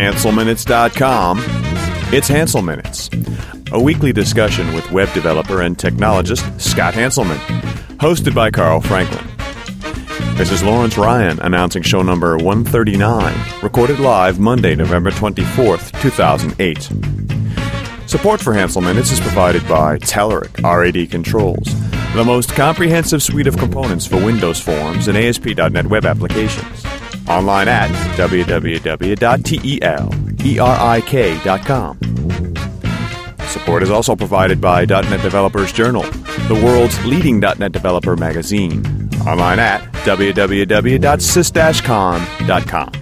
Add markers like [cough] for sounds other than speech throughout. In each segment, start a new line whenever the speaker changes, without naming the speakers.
HanselMinutes.com. It's Hanselminutes, a weekly discussion with web developer and technologist Scott Hanselman, hosted by Carl Franklin. This is Lawrence Ryan announcing show number 139, recorded live Monday, November 24th, 2008. Support for Hanselminutes is provided by Telerik RAD Controls, the most comprehensive suite of components for Windows Forms and ASP.NET Web applications. Online at www.telerik.com. Support is also provided by .NET Developers Journal, the world's leading .NET developer magazine. Online at www.sys-con.com.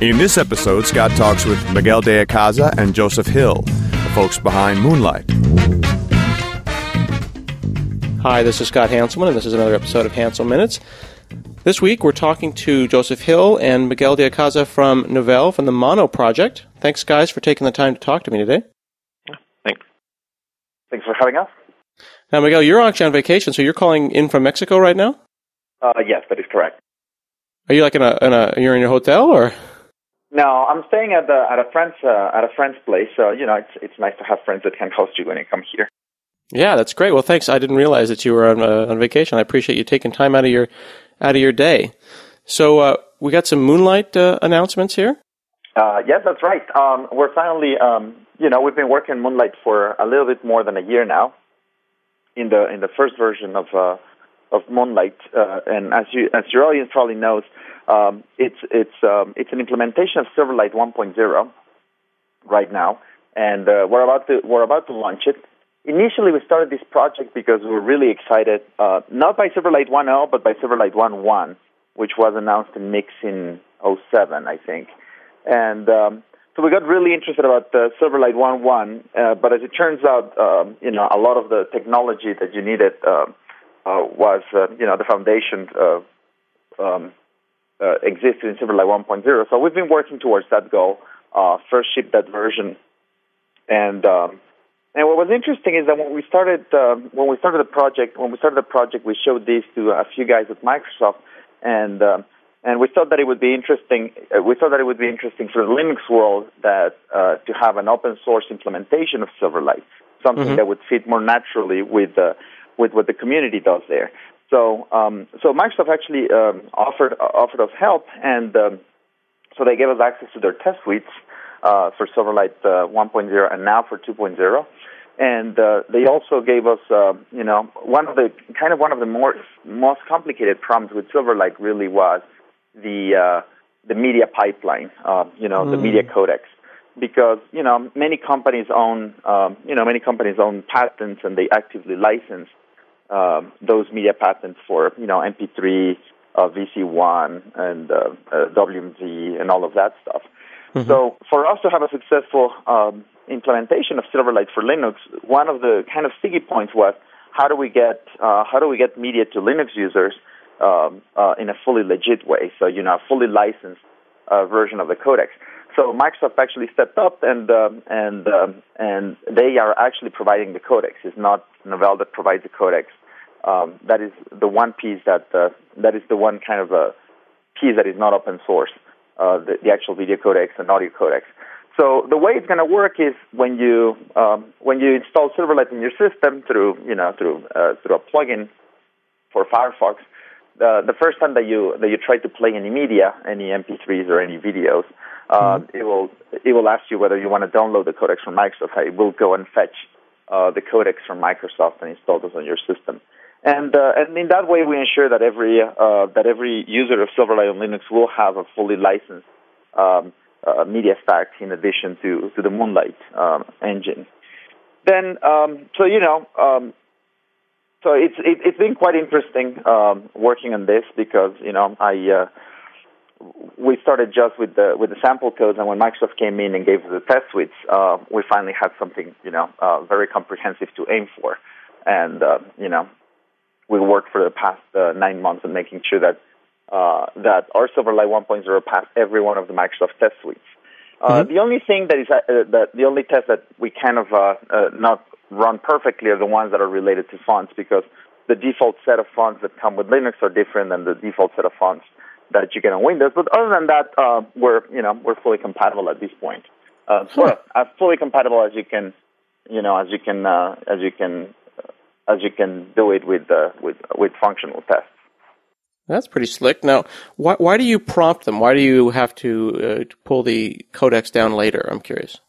In this episode, Scott talks with Miguel de Icaza and Joseph Hill, the folks behind Moonlight.
Hi, this is Scott Hanselman, and this is another episode of Hanselminutes. This week, we're talking to Joseph Hill and Miguel de Icaza from Novell from the Mono Project. Thanks, guys, for taking the time to talk to me today.
Thanks. Thanks for having us.
Now, Miguel, you're actually on vacation, so you're calling in from Mexico right now.
Uh, yes, that is correct.
Are you like in a, in a you're in your hotel or?
No, I'm staying at the at a friend's uh, at a friend's place. So you know, it's it's nice to have friends that can host you when you come here.
Yeah, that's great. Well, thanks. I didn't realize that you were on uh, on vacation. I appreciate you taking time out of your out of your day. So uh, we got some Moonlight uh, announcements here.
Uh, yes, that's right. Um, we're finally, um, you know, we've been working Moonlight for a little bit more than a year now. In the in the first version of uh, of Moonlight, uh, and as you as your audience probably knows, um, it's it's um, it's an implementation of Silverlight 1.0 right now, and we're about to we're about to launch it. Initially, we started this project because we were really excited, uh, not by Silverlight 1.0, but by Silverlight 1.1, which was announced in Mix in 07, I think. And um, so we got really interested about uh, Silverlight 1.1, uh, but as it turns out, um, you know, a lot of the technology that you needed uh, uh, was, uh, you know, the foundation uh, um, existed in Silverlight 1.0. So we've been working towards that goal. First ship that version, and um, and what was interesting is that when we started um, when we started the project, when we started the project, we showed this to a few guys at Microsoft, and um, and we thought that it would be interesting. Uh, we thought that it would be interesting for the Linux world that uh, to have an open source implementation of Silverlight, something
Mhm.
that would fit more naturally with uh, with what the community does there. So um, so Microsoft actually um, offered offered us help, and um, so they gave us access to their test suites uh, for Silverlight uh, 1.0 and now for 2.0 and uh, they also gave us, uh, you know, one of the kind of one of the more most complicated problems with Silverlight really was the uh, the media pipeline, uh, you know, the
Mm.
media codecs, because you know many companies own, um, you know, many companies own patents and they actively license um, those media patents for, you know, MP3, uh, VC1, and uh, uh, WMZ, and all of that stuff.
Mhm.
So for us to have a successful um, implementation of Silverlight for Linux, one of the kind of sticky points was how do we get uh, how do we get media to Linux users um, uh, in a fully legit way? So you know, a fully licensed uh, version of the codecs. So Microsoft actually stepped up and um, and um, and they are actually providing the codecs. It's not Novell that provides the codecs. Um, that is the one piece that uh, that is the one kind of a piece that is not open source. Uh, the, the actual video codecs and audio codecs. So the way it's going to work is when you um, when you install Silverlight in your system through you know through uh, through a plugin for Firefox, uh, the first time that you that you try to play any media, any MP3s or any videos, uh, it will it will ask you whether you want to download the codecs from Microsoft. It will go and fetch uh, the codecs from Microsoft and install those on your system. And uh, and in that way, we ensure that every uh, that every user of Silverlight on Linux will have a fully licensed um, uh, media stack in addition to to the Moonlight um, engine. Then, um, so you know, um, so it's it, it's been quite interesting um, working on this because you know I uh, we started just with the with the sample codes, and when Microsoft came in and gave us the test suites, uh, we finally had something you know uh, very comprehensive to aim for, and uh, you know we worked for the past uh, nine months on making sure that uh, that our Silverlight 1.0 passed every one of the Microsoft test suites. Uh, The only thing that is uh, that the only test that we kind of uh, uh, not run perfectly are the ones that are related to fonts because the default set of fonts that come with Linux are different than the default set of fonts that you get on Windows. But other than that, uh, we're you know we're fully compatible at this point. Uh, well, as fully compatible as you can, you know, as you can uh, as you can as you can do it with uh, with with functional tests.
That's pretty slick. Now, why why do you prompt them? Why do you have to, uh, pull the codecs down later? I'm curious.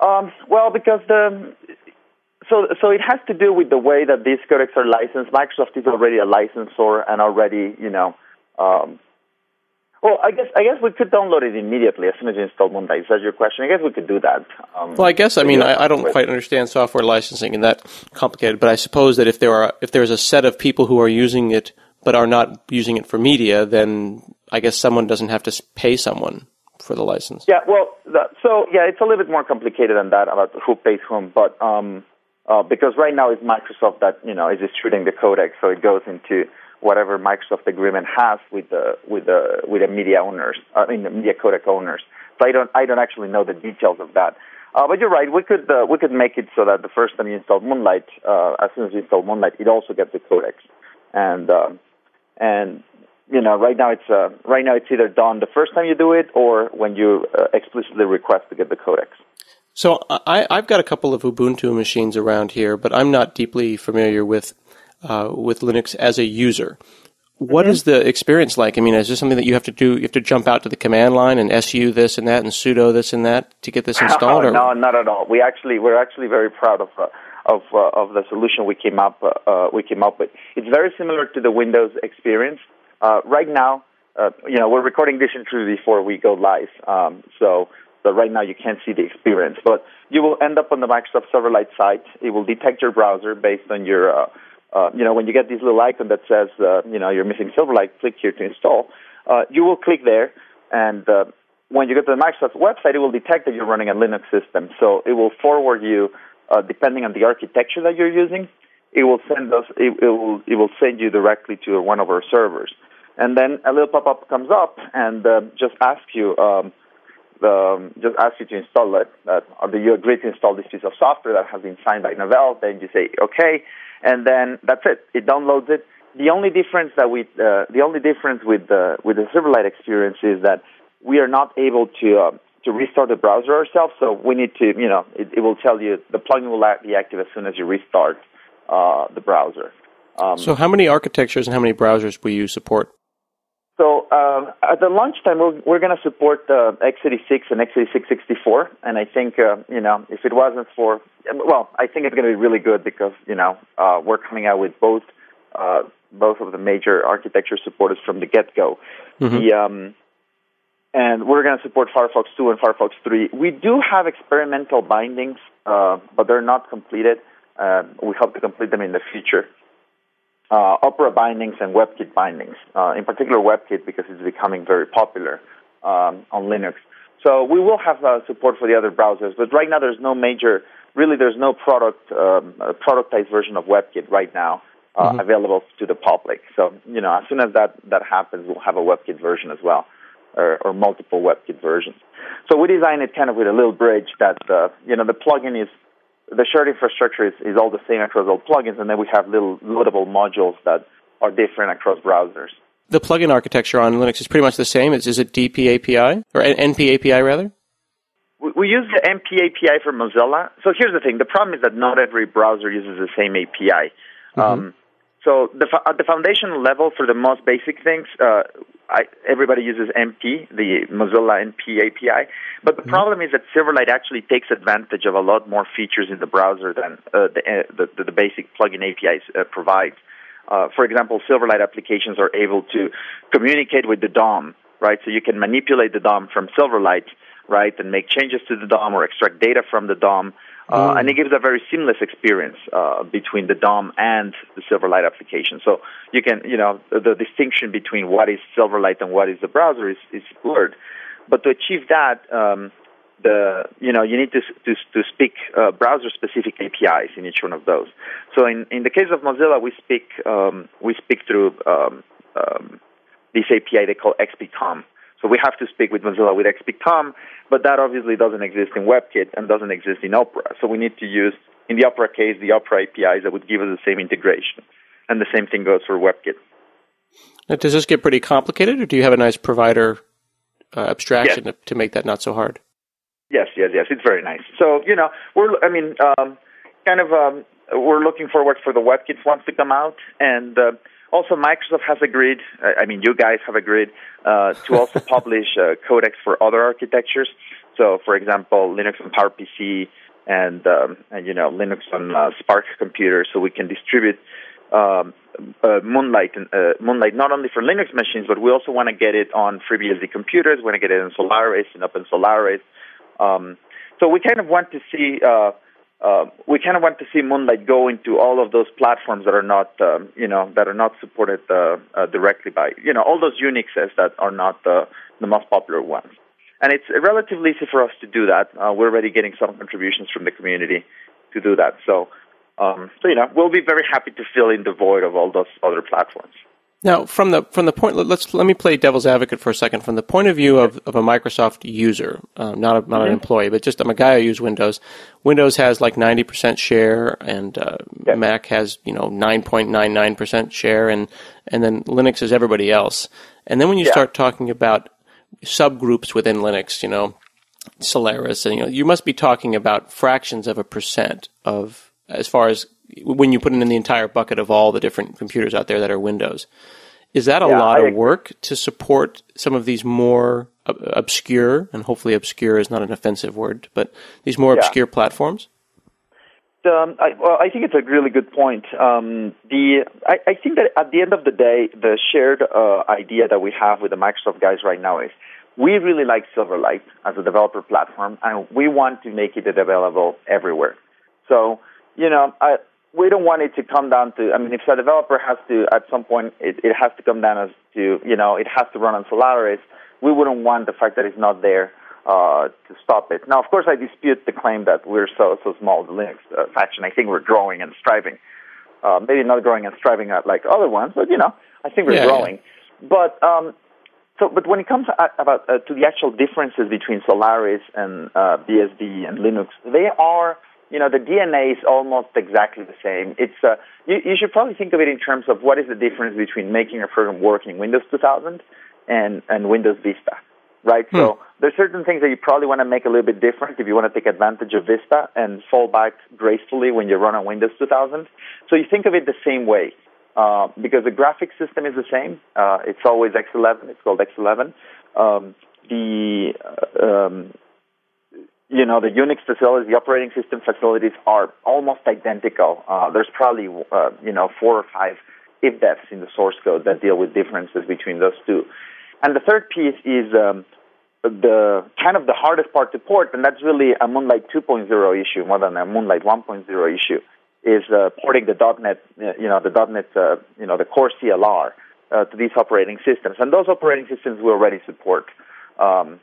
Um, well, because the so so it has to do with the way that these codecs are licensed. Microsoft is already a licensor and already, you know, um, well, I guess I guess we could download it immediately as soon as you install Moonlight. Is that your question? I guess we could do that.
Um, well, I guess I mean I, I, don't quite understand software licensing and that complicated, but I suppose that if there are if there's a set of people who are using it but are not using it for media, then I guess someone doesn't have to pay someone for the license.
Yeah, well, the, so yeah, it's a little bit more complicated than that about who pays whom, but um, uh, because right now it's Microsoft that you know is distributing the codec, so it goes into whatever Microsoft agreement has with the with the with the media owners, I mean the media codec owners. So I don't I don't actually know the details of that. Uh, but you're right. We could uh, we could make it so that the first time you install Moonlight, uh, as soon as you install Moonlight, it also gets the codecs. And um, and you know right now it's uh, right now it's either done the first time you do it or when you uh, explicitly request to get the codecs.
So I, I've got a couple of Ubuntu machines around here, but I'm not deeply familiar with uh, with Linux as a user. What mm-hmm. is the experience like? I mean, is this something that you have to do? You have to jump out to the command line and su this and that and sudo this and that to get this [laughs] installed?
Oh, no, not at all. We actually we're actually very proud of uh, of uh, of the solution we came up uh, uh we came up with. It's very similar to the Windows experience. Uh, right now, uh, you know, we're recording this interview before we go live, um, so so right now you can't see the experience, but you will end up on the Microsoft Silverlight site. It will detect your browser based on your uh, you know, when you get this little icon that says, uh, you know, you're missing Silverlight, click here to install. Uh, you will click there, and uh, when you go to the Microsoft website, it will detect that you're running a Linux system. So it will forward you, uh, depending on the architecture that you're using, it will send us, it, it will, it will send you directly to one of our servers. And then a little pop-up comes up and uh, just asks you, um, um, just ask you to install it. Uh, or do you agree to install this piece of software that has been signed by Novell? Then you say okay, and then that's it. It downloads it. The only difference that we, uh, the only difference with the with the Silverlight experience is that we are not able to uh, to restart the browser ourselves. So we need to, you know, it, it will tell you the plugin will be active as soon as you restart uh, the browser.
Um, so how many architectures and how many browsers will you support?
So uh, at the launch time, we're, we're going to support uh, x86 and x86 64, and I think uh, you know if it wasn't for well, I think it's going to be really good because you know uh, we're coming out with both uh, both of the major architecture supporters from the get go. Mm-hmm. The um, and we're going to support Firefox 2 and Firefox 3. We do have experimental bindings, uh, but they're not completed. Uh, we hope to complete them in the future uh, Opera bindings and WebKit bindings, uh, in particular WebKit because it's becoming very popular um, on Linux. So we will have uh, support for the other browsers, but right now there's no major, really there's no product, um, productized version of WebKit right now uh, mm-hmm. available to the public. So, you know, as soon as that, that happens, we'll have a WebKit version as well, or, or multiple WebKit versions. So we designed it kind of with a little bridge that, uh, you know, the plugin is the shared infrastructure is, is all the same across all plugins, and then we have little loadable modules that are different across browsers.
The plugin architecture on Linux is pretty much the same. Is, is it DP API or NP API rather?
We, we use the NP API for Mozilla. So here's the thing: the problem is that not every browser uses the same API. Mm-hmm. Um, so the, at the foundational level, for the most basic things, uh, I, everybody uses NP, the Mozilla NP API. But the mm-hmm. problem is that Silverlight actually takes advantage of a lot more features in the browser than uh, the, uh, the, the, basic plugin APIs uh, provide. Uh, for example, Silverlight applications are able to communicate with the DOM, right? So you can manipulate the DOM from Silverlight, right, and make changes to the DOM or extract data from the DOM. Uh, mm. and it gives a very seamless experience uh, between the DOM and the Silverlight application. So you can, you know, the, the, distinction between what is Silverlight and what is the browser is, is blurred. But to achieve that, um, the you know you need to to, to speak uh, browser specific APIs in each one of those. So in, in the case of Mozilla, we speak um, we speak through um, um, this API they call XPCOM. So we have to speak with Mozilla with XPCOM, but that obviously doesn't exist in WebKit and doesn't exist in Opera. So we need to use, in the Opera case, the Opera APIs that would give us the same integration. And the same thing goes for WebKit.
Now, does this get pretty complicated, or do you have a nice provider uh, abstraction yes. to, to, make that not so hard?
Yes, yes, yes. It's very nice. So you know, we're I mean, um, kind of um, we're looking forward for the WebKit ones to come out, and uh, also Microsoft has agreed. I mean, you guys have agreed uh, to also [laughs] publish uh, codecs for other architectures. So, for example, Linux on PowerPC and um, and you know Linux on uh, SPARC computers, so we can distribute um, uh, Moonlight, uh, Moonlight not only for Linux machines, but we also want to get it on FreeBSD computers. We want to get it in Solaris and Open Solaris. Um, so we kind of want to see. Uh, uh, we kind of want to see Moonlight go into all of those platforms that are not, um, you know, that are not supported uh, uh, directly by, you know, all those Unixes that are not the, the most popular ones. And it's relatively easy for us to do that. Uh, we're already getting some contributions from the community to do that. So, um, so you know, we'll be very happy to fill in the void of all those other platforms.
Now, from the from the point, let's let me play devil's advocate for a second. From the point of view of, of a Microsoft user, uh, not a, not mm-hmm. an employee, but just I'm a guy who uses Windows. Windows has like 90% share, and uh, Mac has you know 9.99% share, and and then Linux is everybody else. And then when you yeah. start talking about subgroups within Linux, you know, Solaris, and you know, you must be talking about fractions of a percent of as far as when you put it in the entire bucket of all the different computers out there that are Windows. Is that a yeah, lot I, of work to support some of these more obscure, and hopefully obscure is not an offensive word, but these more yeah. obscure platforms?
Um, I, well, I think it's a really good point. Um, the I, I, think that at the end of the day, the shared uh, idea that we have with the Microsoft guys right now is we really like Silverlight as a developer platform, and we want to make it available everywhere. So, you know, I, we don't want it to come down to. I mean, if a developer has to at some point, it, it has to come down as to you know, it has to run on Solaris. We wouldn't want the fact that it's not there uh, to stop it. Now, of course, I dispute the claim that we're so so small, the Linux uh, faction. I think we're growing and striving. Uh, maybe not growing and striving at like other ones, but you know, I think we're yeah, growing. Yeah. But um, so, but when it comes to, about uh, to the actual differences between Solaris and uh, BSD and Linux, they are you know, the DNA is almost exactly the same. It's uh, you, you should probably think of it in terms of what is the difference between making a program work in Windows 2000 and and Windows Vista, right? Hmm. So there's certain things that you probably want to make a little bit different if you want to take advantage of Vista and fall back gracefully when you run on Windows 2000. So you think of it the same way. Uh, because the graphics system is the same. Uh, it's always X11. It's called X11. Um, the uh, um, you know, the Unix facilities, the operating system facilities are almost identical. Uh, there's probably, uh, you know, four or five ifdefs in the source code that deal with differences between those two. And the third piece is um, the kind of the hardest part to port, and that's really a Moonlight 2.0 issue more than a Moonlight 1.0 issue, is uh, porting the .NET, you know, the .NET, uh, you know, the core CLR uh, to these operating systems. And those operating systems we already support. Um,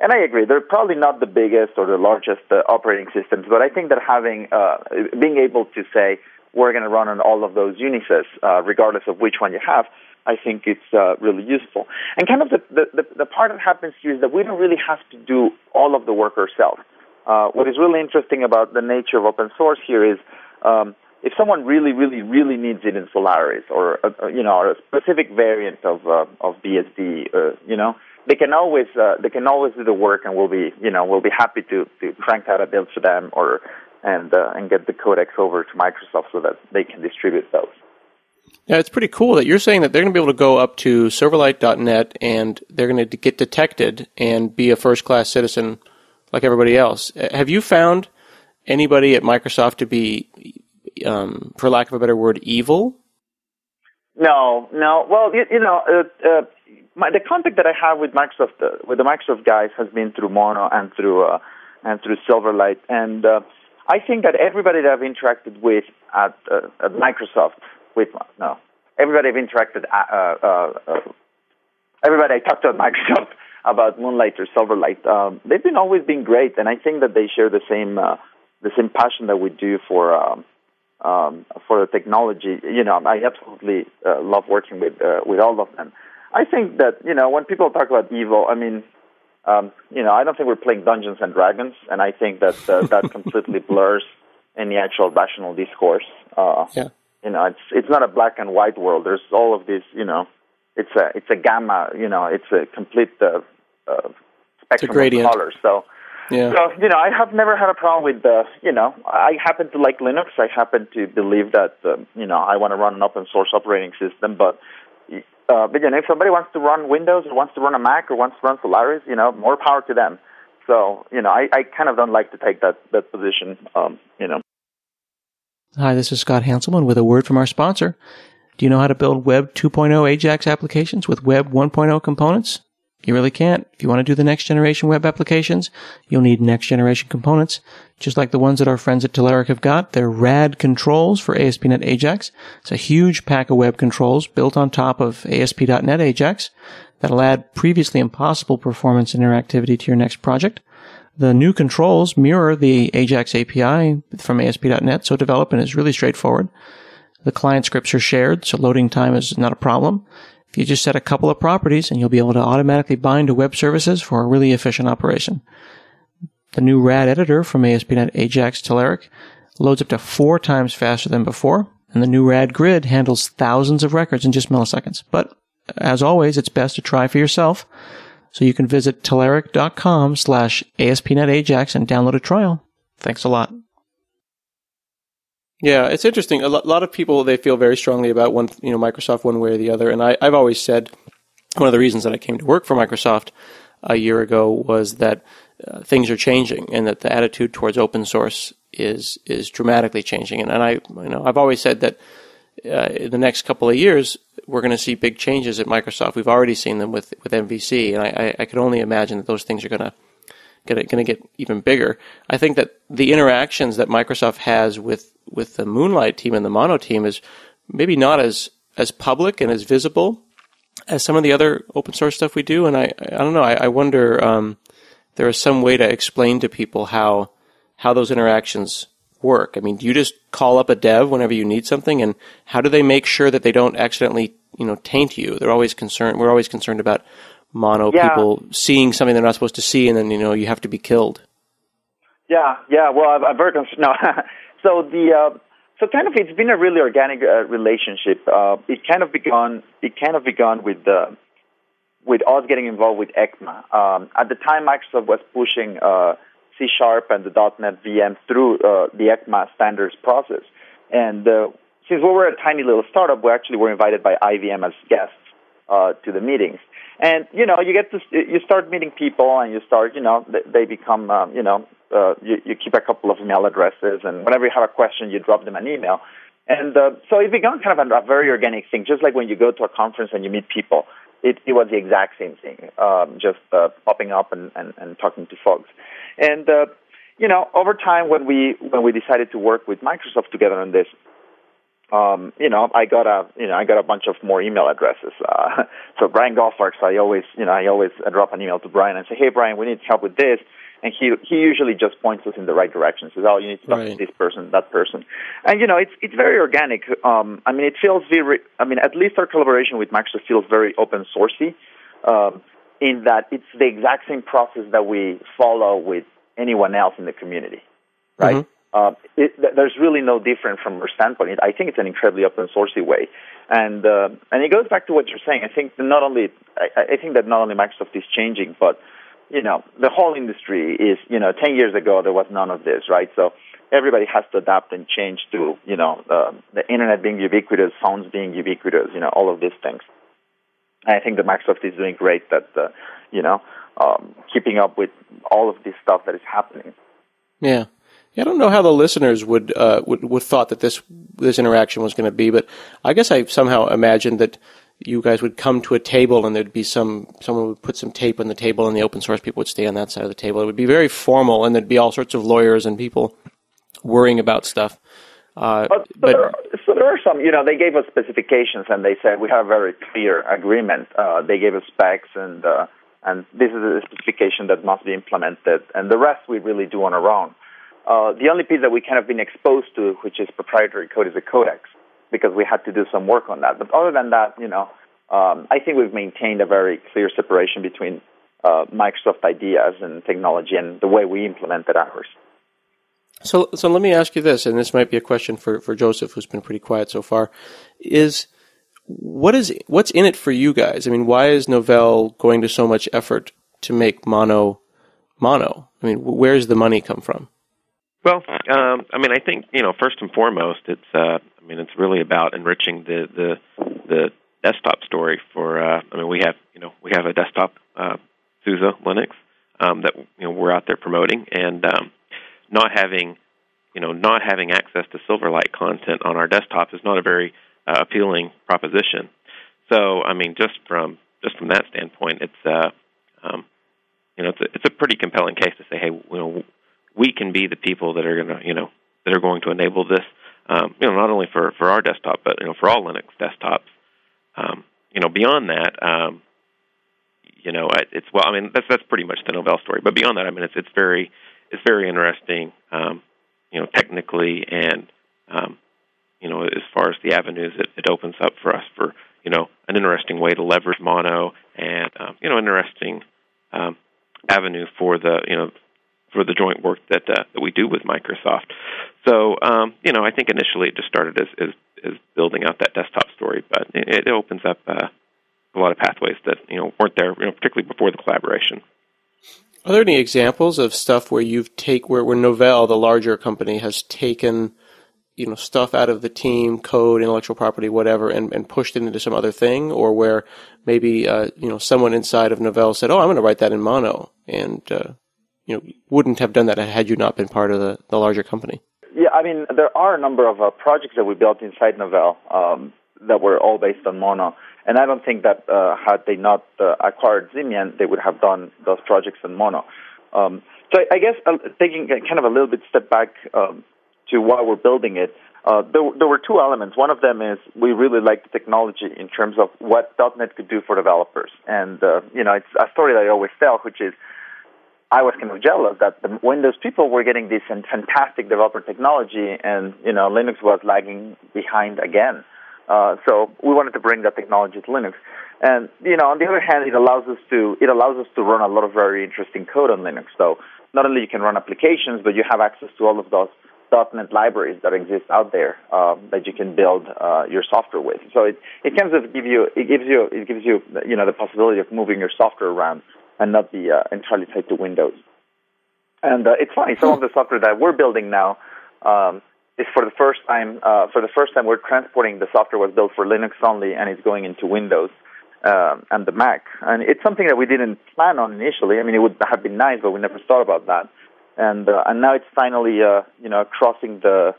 and I agree, they're probably not the biggest or the largest uh, operating systems, but I think that having, uh, being able to say, we're going to run on all of those Unixes, uh, regardless of which one you have, I think it's uh, really useful. And kind of the, the, the, part that happens here is that we don't really have to do all of the work ourselves. Uh, what is really interesting about the nature of open source here is um, if someone really, really, really needs it in Solaris or, uh, you know, or a specific variant of, uh, of BSD, uh, you know, they can always uh, they can always do the work, and we'll be you know we'll be happy to to crank out a build for them or and uh, and get the codecs over to Microsoft so that they can distribute those.
Yeah, it's pretty cool that you're saying that they're going to be able to go up to Silverlight.net and they're going to get detected and be a first class citizen like everybody else. Have you found anybody at Microsoft to be, um, for lack of a better word, evil?
No, no. Well, you, you know, uh, uh, my, the contact that I have with Microsoft, uh, with the Microsoft guys, has been through Mono and through uh, and through Silverlight, and uh, I think that everybody that I've interacted with at, uh, at Microsoft, with no, everybody I've interacted, everybody I talked to at Microsoft [laughs] about Moonlight or Silverlight, um, they've been always been great, and I think that they share the same the same passion that we do for. Um, um, for the technology, you know, I absolutely uh, love working with uh, with all of them. I think that you know when people talk about evil, I mean, um, you know, I don't think we're playing Dungeons and Dragons, and I think that uh, that [laughs] completely blurs any actual rational discourse. Uh, yeah. You know, it's it's not a black and white world. There's all of these, you know, it's a it's a gamma. You know, it's a complete uh, uh, spectrum
of
colors. So. Yeah. So you know, I have never had a problem with the. You know, I happen to like Linux. I happen to believe that um, you know I want to run an open source operating system. But uh, but you know, if somebody wants to run Windows or wants to run a Mac or wants to run Solaris, you know, more power to them. So you know, I, I kind of don't like to take that that position. Um, you know.
Hi, this is Scott Hanselman with a word from our sponsor. Do you know how to build Web 2.0 Ajax applications with Web 1.0 components? You really can't. If you want to do the next generation web applications, you'll need next generation components, just like the ones that our friends at Telerik have got. They're RAD controls for ASP.NET Ajax. It's a huge pack of web controls built on top of ASP.NET Ajax that'll add previously impossible performance and interactivity to your next project. The new controls mirror the Ajax API from ASP.NET, so development is really straightforward. The client scripts are shared, so loading time is not a problem. If you just set a couple of properties and you'll be able to automatically bind to web services for a really efficient operation. The new RAD editor from ASP.NET Ajax Telerik loads up to four times faster than before, and the new RAD grid handles thousands of records in just milliseconds. But as always, it's best to try for yourself. So you can visit telerik.com slash ASP.NET Ajax and download a trial. Thanks a lot. Yeah, it's interesting. A lot of people they feel very strongly about one, you know, Microsoft one way or the other. And I, I've always said one of the reasons that I came to work for Microsoft a year ago was that uh, things are changing and that the attitude towards open source is is dramatically changing. And, and I, you know, I've always said that uh, in the next couple of years we're going to see big changes at Microsoft. We've already seen them with with MVC, and I, I, I can only imagine that those things are going to going to get even bigger. I think that the interactions that Microsoft has with with the Moonlight team and the Mono team is maybe not as as public and as visible as some of the other open source stuff we do. And I I don't know. I, I wonder um, there is some way to explain to people how how those interactions work. I mean, do you just call up a dev whenever you need something, and how do they make sure that they don't accidentally you know taint you? They're always concerned. We're always concerned about mono yeah. people seeing something they're not supposed to see, and then you know you have to be killed.
Yeah, yeah. Well, I'm, I'm very concerned. No, so the uh, so kind of it's been a really organic uh, relationship. Uh, it kind of begun. It kind of begun with the with us getting involved with ECMA. Um, at the time, Microsoft was pushing uh, C Sharp and the .NET VM through uh, the ECMA standards process, and uh, since we were a tiny little startup, we actually were invited by IBM as guests uh, to the meetings. And you know, you get to you start meeting people, and you start, you know, they become, um, you know, uh, you, you keep a couple of email addresses, and whenever you have a question, you drop them an email. And uh, so it began kind of a, a very organic thing, just like when you go to a conference and you meet people. It, it was the exact same thing, um, just uh, popping up and, and, and talking to folks. And uh, you know, over time, when we when we decided to work with Microsoft together on this, um, you know, I got a, you know, I got a bunch of more email addresses. Uh, [laughs] so Brian Goldfarb, I always, you know, I always drop an email to Brian and say, hey, Brian, we need help with this. And he, he usually just points us in the right direction. Says, oh, you need to talk right. to this person, that person. And, you know, it's, it's very organic. Um, I mean, it feels very, I mean, at least our collaboration with Microsoft feels very open sourcey, um, in that it's the exact same process that we follow with anyone else in the community, right? Mm-hmm. Uh, it, there's really no different from our standpoint. I think it's an incredibly open sourcey way, and uh, and it goes back to what you're saying. I think not only I, I think that not only Microsoft is changing, but you know the whole industry is you know 10 years ago there was none of this, right? So everybody has to adapt and change to you know uh, the internet being ubiquitous, phones being ubiquitous, you know all of these things. And I think that Microsoft is doing great that uh, you know um, keeping up with all of this stuff that is happening.
Yeah. Yeah, I don't know how the listeners would uh, would would thought that this this interaction was going to be, but I guess I somehow imagined that you guys would come to a table and there'd be some someone would put some tape on the table and the open source people would stay on that side of the table. It would be very formal and there'd be all sorts of lawyers and people worrying about stuff.
Uh, but, so, but there are, so there are some, you know, they gave us specifications and they said we have a very clear agreement. Uh, they gave us specs and uh, and this is a specification that must be implemented, and the rest we really do on our own. Uh, the only piece that we kind of been exposed to, which is proprietary code, is the codecs, because we had to do some work on that. But other than that, you know, um, I think we've maintained a very clear separation between uh, Microsoft ideas and technology and the way we implemented ours.
So, so let me ask you this, and this might be a question for, for Joseph, who's been pretty quiet so far. Is what is what's in it for you guys? I mean, why is Novell going to so much effort to make mono mono? I mean, where's the money come from?
Well, um, I mean, I think you know, first and foremost, it's uh, I mean, it's really about enriching the the the desktop story for. Uh, I mean, we have you know we have a desktop uh, SUSE Linux um, that you know we're out there promoting, and um, not having you know not having access to Silverlight content on our desktop is not a very uh, appealing proposition. So, I mean, just from just from that standpoint, it's uh, um, you know it's a, it's a pretty compelling case to say, hey, you know, we can be the people that are going to you know that are going to enable this. Um, you know, not only for for our desktop, but you know, for all Linux desktops. Um, you know, beyond that, um, you know, it's well. I mean, that's that's pretty much the Novell story. But beyond that, I mean, it's it's very it's very interesting. Um, you know, technically and um, you know, as far as the avenues it, it opens up for us for you know an interesting way to leverage mono and um, you know interesting um, avenue for the you know for the joint work that uh, that we do with Microsoft. So um, you know, I think initially it just started as as, as building out that desktop story, but it, it opens up uh, a lot of pathways that you know weren't there, you know, particularly before the collaboration.
Are there any examples of stuff where you've take where where Novell, the larger company, has taken you know stuff out of the team, code, intellectual property, whatever, and, and pushed it into some other thing, or where maybe uh, you know someone inside of Novell said, "Oh, I'm going to write that in Mono," and uh, you know wouldn't have done that had you not been part of the, the larger company.
Yeah, I mean there are a number of uh, projects that we built inside Novell um, that were all based on Mono, and I don't think that uh, had they not uh, acquired Ximian, they would have done those projects in Mono. Um, so I guess uh, taking kind of a little bit step back. Um, to why we're building it, uh, there, there were two elements. One of them is we really like the technology in terms of what .NET could do for developers. And, uh, you know, it's a story that I always tell, which is I was kind of jealous that the Windows people were getting this fantastic developer technology and, you know, Linux was lagging behind again. Uh, so we wanted to bring that technology to Linux. And, you know, on the other hand, it allows us to, it allows us to run a lot of very interesting code on Linux. So not only you can run applications, but you have access to all of those .NET libraries that exist out there uh, that you can build uh, your software with. So it it kind of give you it gives you it gives you you know the possibility of moving your software around and not be entirely tied to Windows. And uh, it's funny, some of the software that we're building now um, is for the first time uh, for the first time we're transporting the software was built for Linux only and it's going into Windows. Um, and the Mac, and it's something that we didn't plan on initially. I mean, it would have been nice, but we never thought about that and uh, and now it's finally uh, you know crossing the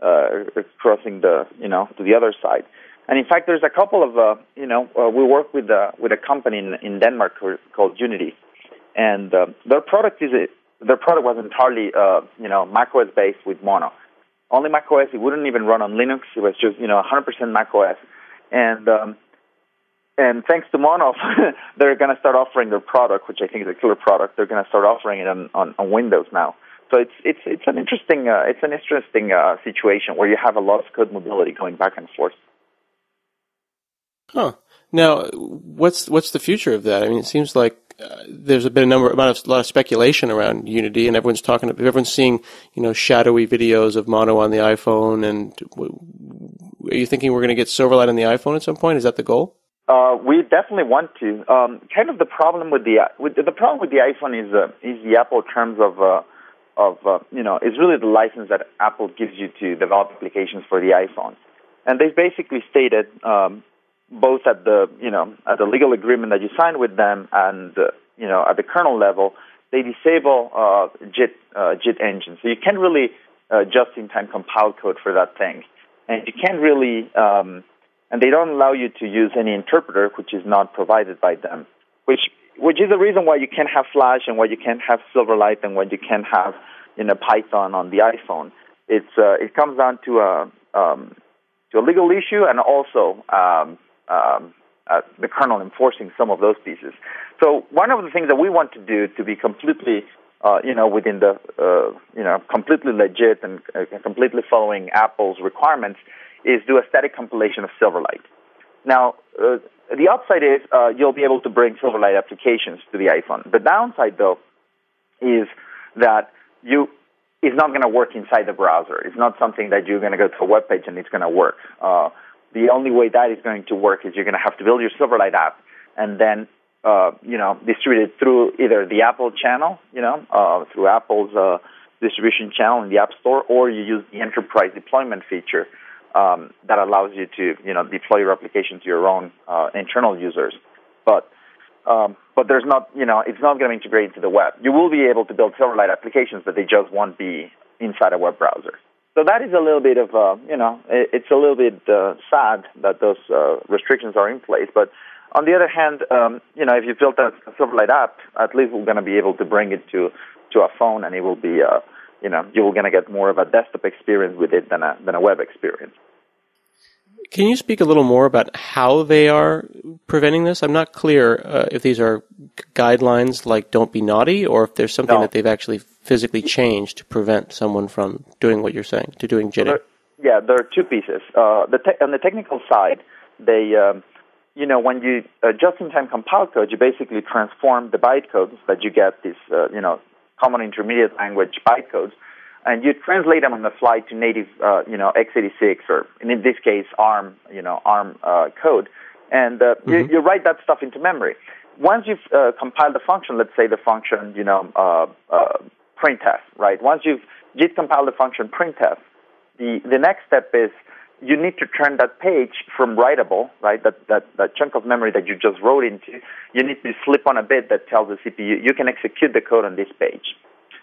uh, crossing the you know to the other side. And in fact, there's a couple of uh, you know uh, we work with uh, with a company in, in Denmark called Unity, and uh, their product is a, their product was entirely uh, you know macOS based with Mono, only macOS. It wouldn't even run on Linux. It was just you know 100% macOS, and um, and thanks to Mono, [laughs] they're going to start offering their product, which I think is a killer product. They're going to start offering it on, on, on Windows now. So it's it's it's an interesting uh, it's an interesting uh, situation where you have a lot of code mobility going back and forth.
Huh. Now, what's what's the future of that? I mean, it seems like uh, there's been a number, amount of, a lot of speculation around Unity, and everyone's talking. About everyone's seeing, you know, shadowy videos of Mono on the iPhone. And are you thinking we're going to get Silverlight on the iPhone at some point? Is that the goal?
Uh, we definitely want to. Um, kind of the problem with the with the problem with the iPhone is uh, is the Apple terms of uh, of uh, you know is really the license that Apple gives you to develop applications for the iPhone, and they've basically stated um, both at the you know at the legal agreement that you sign with them and uh, you know at the kernel level they disable uh, JIT uh, JIT engine, so you can't really uh, just in time compile code for that thing, and you can't really um, and they don't allow you to use any interpreter which is not provided by them, which which is the reason why you can't have Flash and why you can't have Silverlight and why you can't have you know Python on the iPhone. It's uh, it comes down to a um, to a legal issue and also um, um, uh, the kernel enforcing some of those pieces. So one of the things that we want to do to be completely uh, you know within the uh, you know completely legit and uh, completely following Apple's requirements is do a static compilation of Silverlight. Now, uh, the upside is uh, you'll be able to bring Silverlight applications to the iPhone. The downside, though, is that you it's not going to work inside the browser. It's not something that you're going to go to a web page and it's going to work. The only way that is going to work is you're going to have to build your Silverlight app and then uh, you know distribute it through either the Apple channel, you know, uh, through Apple's uh, distribution channel in the App Store, or you use the enterprise deployment feature um, that allows you to you know deploy your application to your own uh, internal users. But um, but there's not you know it's not going to integrate into the web. You will be able to build Silverlight applications, but they just won't be inside a web browser. So that is a little bit of uh, you know it, it's a little bit uh, sad that those uh, restrictions are in place, but on the other hand, um, you know, if you built a Silverlight app, at least we're going to be able to bring it to to a phone, and it will be, uh, you know, you're going to get more of a desktop experience with it than a than a web experience.
Can you speak a little more about how they are preventing this? I'm not clear uh, if these are guidelines like "Don't be naughty" or if there's something no. that they've actually physically changed to prevent someone from doing what you're saying, to doing jitting.
Well, there, yeah, there are two pieces. Uh, the te- on the technical side, they um, you know, when you uh, just-in-time compile code, you basically transform the bytecodes that you get, these, uh, you know, common intermediate language bytecodes, and you translate them on the fly to native, uh, you know, x86 or in this case ARM, you know, ARM uh, code, and uh, mm-hmm. you, you write that stuff into memory. Once you've uh, compiled the function, let's say the function, you know, uh, uh, printf, right? Once you've JIT compiled the function printf, the the next step is you need to turn that page from writable, right, that, that, that chunk of memory that you just wrote into, you need to slip on a bit that tells the CPU you can execute the code on this page.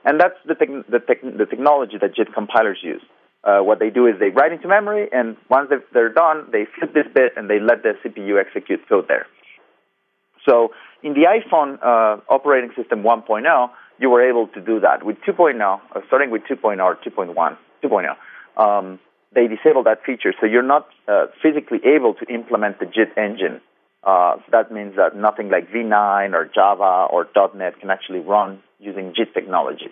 And that's the, te- the, te- the technology that JIT compilers use. Uh, what they do is they write into memory, and once they're done, they flip this bit and they let the CPU execute code there. So in the iPhone uh, operating system 1.0, you were able to do that. With 2.0, uh, starting with 2.0 or 2.1, 2.0, um, they disable that feature. So you're not uh, physically able to implement the JIT engine. Uh, so that means that nothing like V9 or Java or .NET can actually run using JIT technologies.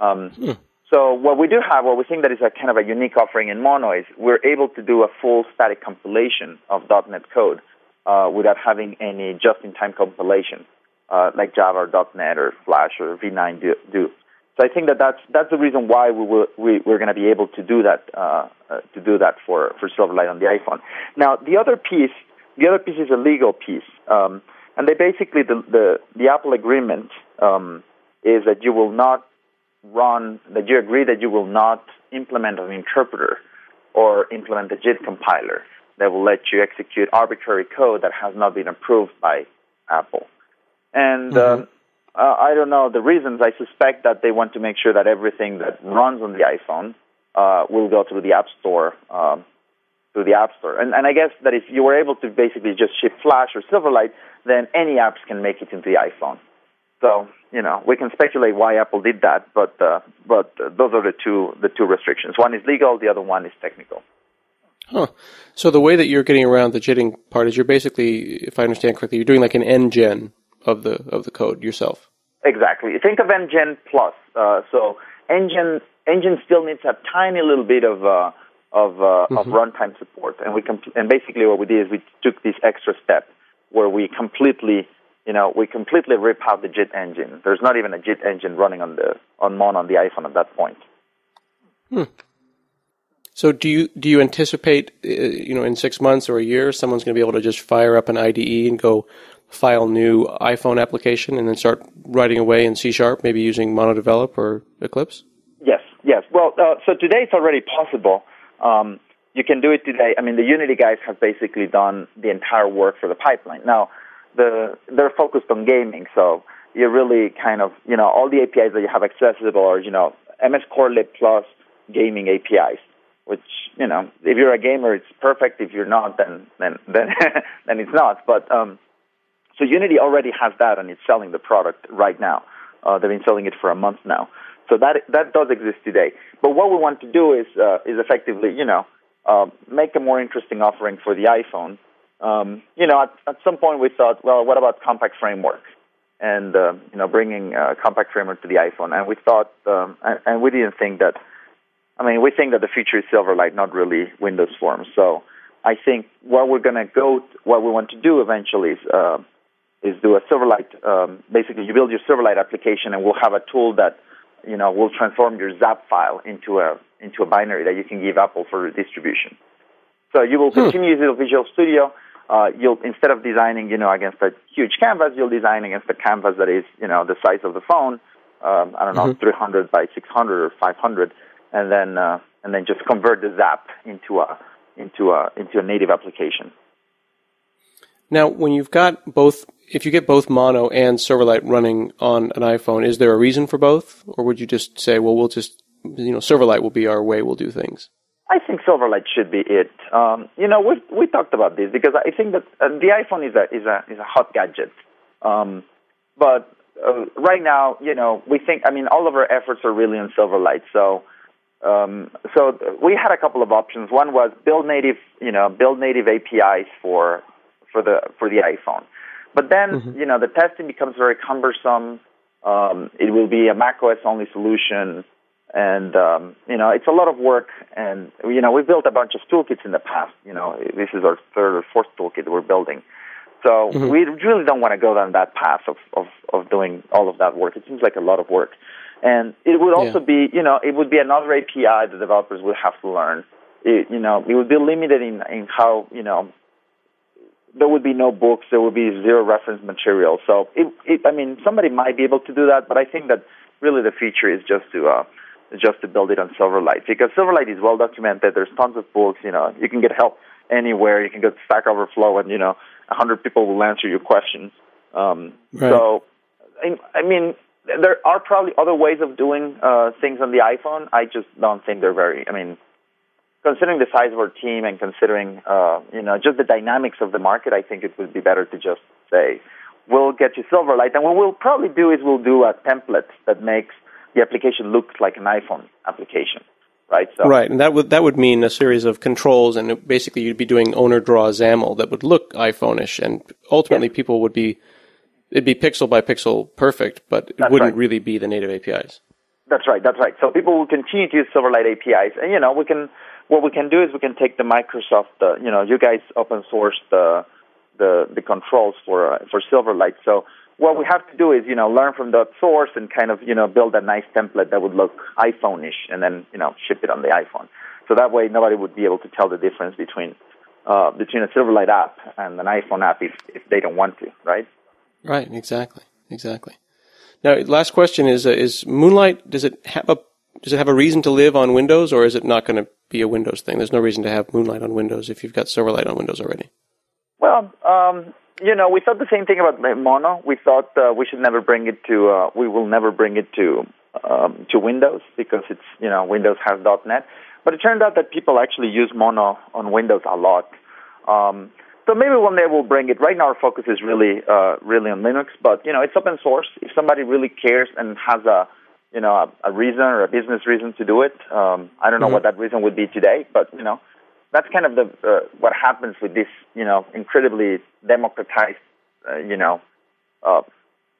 Um, hmm. So what we do have, what we think that is a kind of a unique offering in Mono is we're able to do a full static compilation of .NET code uh, without having any just-in-time compilation uh, like Java or .NET or Flash or V9 do. do. So I think that that's that's the reason why we will, we we're going to be able to do that uh, uh, to do that for for Silverlight on the iPhone. Now the other piece, the other piece is a legal piece, um, and they basically the the, the Apple agreement um, is that you will not run that you agree that you will not implement an interpreter or implement a JIT compiler that will let you execute arbitrary code that has not been approved by Apple. And mm-hmm. um, uh, I don't know the reasons. I suspect that they want to make sure that everything that runs on the iPhone uh, will go through the App Store, um, through the App Store. And, and I guess that if you were able to basically just ship Flash or Silverlight, then any apps can make it into the iPhone. So you know we can speculate why Apple did that, but uh, but uh, those are the two the two restrictions. One is legal, the other one is technical.
Huh. So the way that you're getting around the jitting part is you're basically, if I understand correctly, you're doing like an NGen of the of the code yourself.
Exactly. Think of NGen plus. Uh, so engine NGen still needs a tiny little bit of uh, of uh, mm-hmm. of runtime support, and we comp- and basically what we did is we took this extra step where we completely you know we completely rip out the JIT engine. There's not even a JIT engine running on the on Mon on the iPhone at that point.
Hmm. So do you do you anticipate uh, you know in six months or a year someone's going to be able to just fire up an IDE and go file new iPhone application and then start writing away in C sharp, maybe using MonoDevelop or Eclipse?
Yes, yes. Well, uh, so today it's already possible. Um, you can do it today. I mean, the Unity guys have basically done the entire work for the pipeline. Now, the, they're focused on gaming, so you're really kind of, you know, all the APIs that you have accessible are, you know, MS Core Lib plus gaming APIs, which, you know, if you're a gamer, it's perfect. If you're not, then then [laughs] then then it's not. But um, so Unity already has that and it's selling the product right now. Uh, they've been selling it for a month now. So that that does exist today. But what we want to do is uh, is effectively, you know, uh, make a more interesting offering for the iPhone. Um, you know, at, at some point we thought, well, what about Compact Framework? And uh, you know, bringing uh, Compact Framework to the iPhone. And we thought, um, and, and we didn't think that. I mean, we think that the future is Silverlight, not really Windows Forms. So I think what we're going to go, what we want to do eventually is uh, is do a Silverlight. Um, basically, you build your Silverlight application, and we'll have a tool that you know will transform your XAP file into a into a binary that you can give Apple for distribution. So you will continue hmm. Visual Studio. Uh, you'll instead of designing, you know, against a huge canvas, you'll design against a canvas that is, you know, the size of the phone. Um, I don't know, mm-hmm. 300 by 600 or 500, and then uh, and then just convert the XAP into a into a into a native application.
Now, when you've got both, if you get both Mono and Silverlight running on an iPhone, is there a reason for both, or would you just say, well, we'll just, you know, Silverlight will be our way, we'll do things?
I think Silverlight should be it. Um, you know, we we talked about this because I think that uh, the iPhone is a is a is a hot gadget, um, but uh, right now, you know, we think. I mean, all of our efforts are really on Silverlight. So, um, so we had a couple of options. One was build native, you know, build native APIs for for the for the iPhone. But then, mm-hmm. you know, the testing becomes very cumbersome. Um, it will be a macOS only solution, and um, you know, it's a lot of work. And you know, we built a bunch of toolkits in the past. You know, this is our third or fourth toolkit we're building. So mm-hmm. we really don't want to go down that path of, of of doing all of that work. It seems like a lot of work, and it would also yeah. be, you know, it would be another API the developers would have to learn. It, you know, it would be limited in in how you know there would be no books, there would be zero reference material. So, it, it, I mean, somebody might be able to do that, but I think that really the feature is just to uh, just to build it on Silverlight because Silverlight is well documented. There's tons of books. You know, you can get help anywhere. You can go to Stack Overflow, and you know, a hundred people will answer your questions. Um, right. So, I, I mean, there are probably other ways of doing uh, things on the iPhone. I just don't think they're very. I mean, considering the size of our team and considering uh, you know just the dynamics of the market, I think it would be better to just say we'll get you Silverlight, and what we'll probably do is we'll do a template that makes the application looked like an iPhone application. Right,
so. right, and that would that would mean a series of controls, and basically you'd be doing owner draw XAML that would look iPhone-ish, and ultimately people would be it'd be pixel by pixel perfect, but it that's wouldn't right. really be the native APIs.
That's right. That's right. So people will continue to use Silverlight APIs, and you know we can what we can do is we can take the Microsoft, uh, you know, you guys open source the the, the controls for uh, for Silverlight. So what we have to do is, you know, learn from that source and kind of, you know, build a nice template that would look iPhone-ish, and then, you know, ship it on the iPhone. So that way, nobody would be able to tell the difference between uh, between a Silverlight app and an iPhone app if if they don't want to, right?
Right. Exactly. Exactly. Now, last question is: uh, Is Moonlight does it have a does it have a reason to live on Windows, or is it not going to be a Windows thing? There's no reason to have Moonlight on Windows if you've got Silverlight on Windows already.
Well, um, you know, we thought the same thing about Mono. We thought uh, we should never bring it to. Uh, we will never bring it to um, to Windows because it's you know Windows has .NET. But it turned out that people actually use Mono on Windows a lot. Um, so maybe one day we'll bring it. Right now, our focus is really, uh, really on Linux. But you know, it's open source. If somebody really cares and has a you know, a, a reason or a business reason to do it. Um, I don't know mm-hmm. what that reason would be today, but you know, that's kind of the uh, what happens with this, you know, incredibly democratized, uh, you know, uh,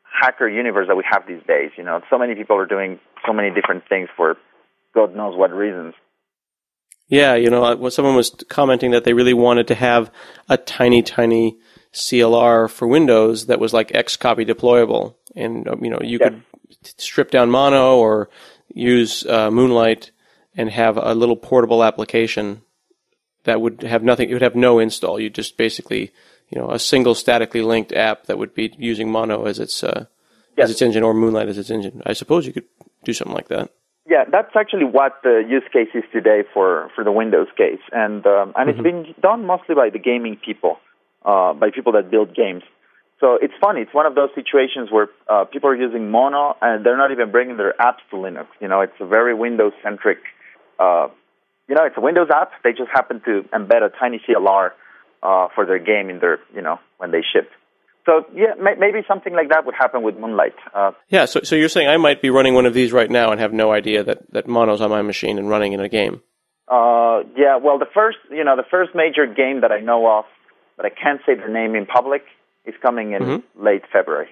hacker universe that we have these days. You know, so many people are doing so many different things for God knows what reasons.
Yeah, you know, someone was commenting that they really wanted to have a tiny, tiny CLR for Windows that was like Xcopy deployable, and you know, you yes. could strip down Mono or use uh, Moonlight and have a little portable application that would have nothing. It would have no install. You'd just basically, you know, a single statically linked app that would be using Mono as its uh, yes. as its engine or Moonlight as its engine. I suppose you could do something like that.
Yeah, that's actually what the use case is today for, for the Windows case, and um, and mm-hmm. it's been done mostly by the gaming people, uh, by people that build games. So it's funny. It's one of those situations where uh, people are using Mono and they're not even bringing their apps to Linux. You know, it's a very Windows centric. Uh, you know, it's a Windows app. They just happen to embed a tiny CLR uh, for their game in their, you know, when they ship. So yeah, may- maybe something like that would happen with Moonlight. Uh,
yeah. So, so you're saying I might be running one of these right now and have no idea that that Mono's on my machine and running in a game.
Uh, yeah. Well, the first, you know, the first major game that I know of, but I can't say the name in public is coming in mm-hmm. late February.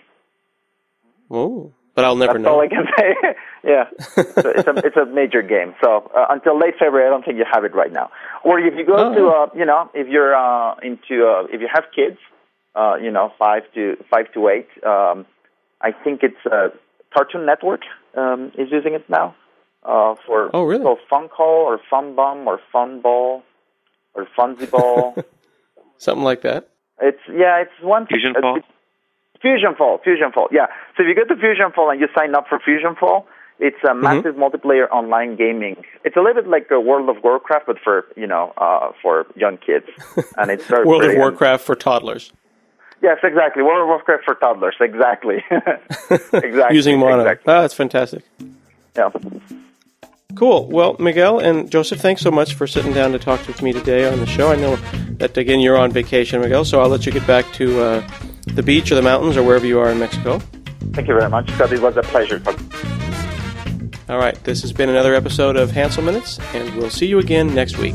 Oh, but I'll never
That's
know.
all I can [laughs] say. yeah, so it's a it's a major game. So uh, until late February, I don't think you have it right now. Or if you go oh. to uh, you know if you're uh, into uh, if you have kids, uh, you know five to five to eight, um, I think it's uh, Cartoon Network um, is using it now uh, for
oh really
so Fun Call or Fun Bum or Fun Ball. or Funziball. [laughs]
Something like that.
It's yeah, it's one
Fusion
uh,
Fall?
Fusion Fall, Fusion Fall. Yeah. So if you go to Fusion Fall and you sign up for Fusion Fall, it's a massive multiplayer online gaming. It's a little bit like a World of Warcraft, but for you know uh, for young kids, [laughs] and it's very
World of. Warcraft for toddlers.
Yes, exactly. World of Warcraft for toddlers. Exactly. [laughs] exactly.
Using mono.
Exactly.
Ah, that's fantastic.
Yeah.
Cool. Well, Miguel and Joseph, thanks so much for sitting down to talk with me today on the show. I know that, again, you're on vacation, Miguel, so I'll let you get back to uh, the beach or the mountains or wherever you are in Mexico.
Thank you very much, Scott. It was a pleasure.
All right, this has been another episode of Hanselminutes, and we'll see you again next week.